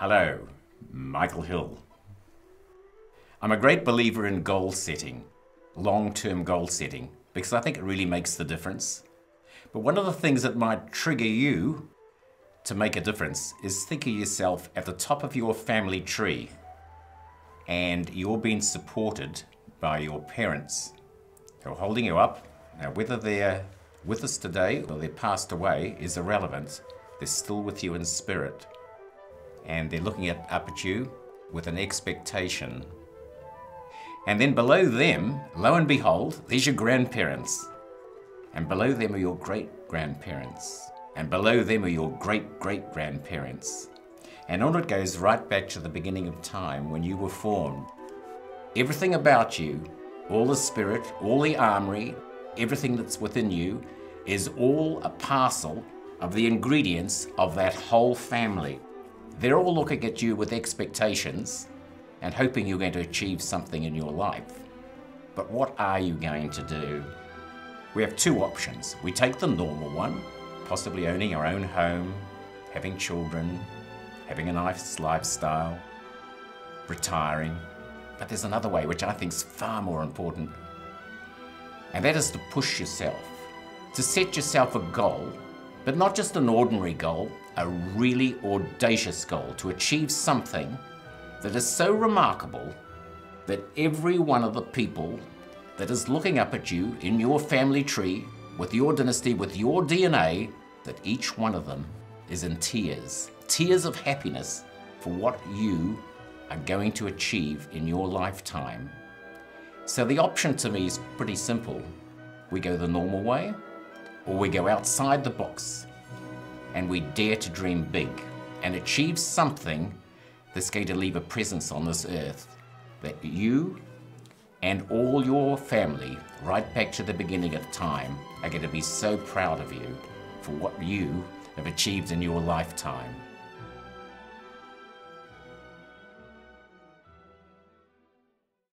Hello, Michael Hill. I'm a great believer in goal setting, long term goal setting, because I think it really makes the difference. But one of the things that might trigger you to make a difference is think of yourself at the top of your family tree and you're being supported by your parents who are holding you up. Now, whether they're with us today or they're passed away is irrelevant. They're still with you in spirit and they're looking at, up at you with an expectation. And then below them, lo and behold, there's your grandparents. And below them are your great grandparents. And below them are your great great grandparents. And on it goes right back to the beginning of time when you were formed. Everything about you, all the spirit, all the armory, everything that's within you, is all a parcel of the ingredients of that whole family. They're all looking at you with expectations and hoping you're going to achieve something in your life. But what are you going to do? We have two options. We take the normal one, possibly owning our own home, having children, having a nice lifestyle, retiring. But there's another way which I think is far more important. And that is to push yourself, to set yourself a goal but not just an ordinary goal, a really audacious goal to achieve something that is so remarkable that every one of the people that is looking up at you in your family tree, with your dynasty, with your DNA, that each one of them is in tears. Tears of happiness for what you are going to achieve in your lifetime. So the option to me is pretty simple. We go the normal way, or we go outside the box and we dare to dream big and achieve something that's going to leave a presence on this earth that you and all your family, right back to the beginning of time, are going to be so proud of you for what you have achieved in your lifetime.